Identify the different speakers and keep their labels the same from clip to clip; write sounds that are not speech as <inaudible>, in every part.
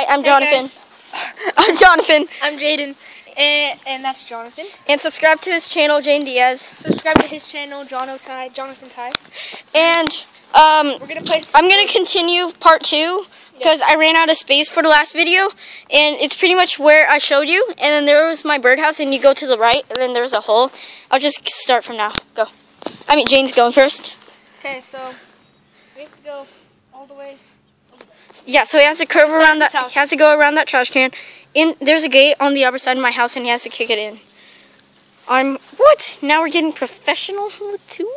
Speaker 1: Hi, I'm
Speaker 2: Hey,
Speaker 1: Jonathan.
Speaker 2: guys. <laughs>
Speaker 1: I'm Jonathan.
Speaker 2: I'm Jayden, and, and that's Jonathan.
Speaker 1: And subscribe to his channel, Jane Diaz.
Speaker 2: Subscribe to his channel, John Thai, Jonathan Thai.
Speaker 1: And um,
Speaker 2: We're gonna play.
Speaker 1: I'm gonna continue part two because I ran out of space for the last video, and it's pretty much where I showed you. And then there was my birdhouse, and you go to the right, and then there's a hole. I'll just start from now. Go. I mean, Jane's going first.
Speaker 2: Okay, so we have to go all the way.
Speaker 1: Yeah, so he has to curve around that.
Speaker 2: house.
Speaker 1: He has to go around that trash can. In there's a gate on the other side of my house, and he has to kick it in. I'm what? Now we're getting professional too.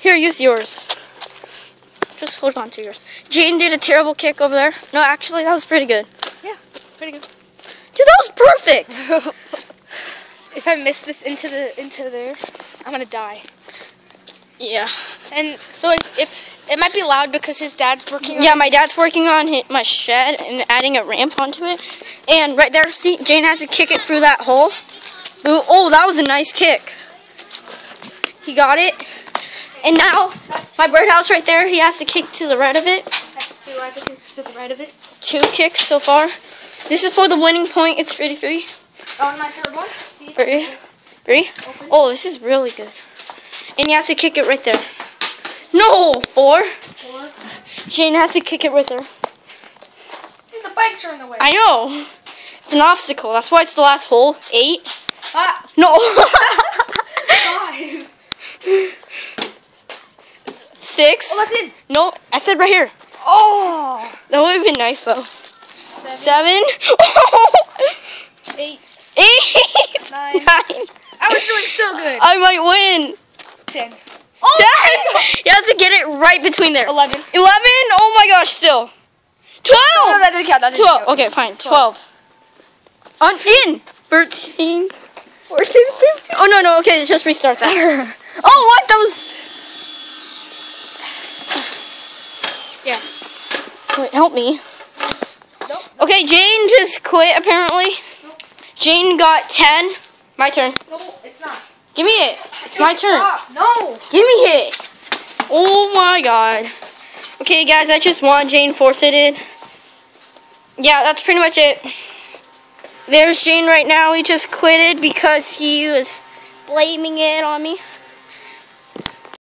Speaker 1: Here, use yours. Just hold on to yours. Jane did a terrible kick over there. No, actually, that was pretty good.
Speaker 2: Yeah, pretty good.
Speaker 1: Dude, that was perfect. <laughs>
Speaker 2: if I miss this into the into there, I'm gonna die.
Speaker 1: yeah.
Speaker 2: And so if, if it might be loud because his dad's working.
Speaker 1: Yeah,
Speaker 2: on
Speaker 1: my dad's working on hi- my shed and adding a ramp onto it. And right there, see, Jane has to kick it through that hole. Ooh, oh, that was a nice kick. He got it. And now, my birdhouse right there, he has to kick to the right of it.
Speaker 2: That's two. I think it's to the right of it.
Speaker 1: Two kicks so far. This is for the winning point. It's 33.
Speaker 2: Oh, my third one. See.
Speaker 1: Three. Three.
Speaker 2: Open.
Speaker 1: Oh, this is really good. And he has to kick it right there. No, four.
Speaker 2: Four.
Speaker 1: Jane has to kick it with her.
Speaker 2: Dude, the bikes are in the way.
Speaker 1: I know. It's an obstacle. That's why it's the last hole. Eight.
Speaker 2: ah,
Speaker 1: No.
Speaker 2: five. <laughs>
Speaker 1: Six.
Speaker 2: Oh, that's in.
Speaker 1: No, I said right here.
Speaker 2: Oh.
Speaker 1: That would have been nice though.
Speaker 2: Seven,
Speaker 1: Seven. <laughs>
Speaker 2: eight,
Speaker 1: Eight. <laughs>
Speaker 2: Nine.
Speaker 1: Nine.
Speaker 2: I was doing so good.
Speaker 1: I might win.
Speaker 2: Ten. Oh.
Speaker 1: You have to get it right between there.
Speaker 2: Eleven.
Speaker 1: Eleven. Oh my gosh, still. Twelve.
Speaker 2: Oh, no, that didn't count. That didn't
Speaker 1: Twelve.
Speaker 2: count.
Speaker 1: Okay, fine. Twelve. On in. Thirteen. Fourteen. Fifteen. Oh no no. Okay, just restart that. <laughs>
Speaker 2: Oh, what? That was. Yeah.
Speaker 1: Wait, help me.
Speaker 2: Nope.
Speaker 1: Okay, Jane just quit apparently.
Speaker 2: Nope.
Speaker 1: Jane got ten. My turn.
Speaker 2: No, it's not.
Speaker 1: Give me it. It's my turn.
Speaker 2: Stop. No.
Speaker 1: Give me it. Oh my god. Okay, guys, I just won. Jane forfeited. Yeah, that's pretty much it. There's Jane right now. He just quitted because he was blaming it on me.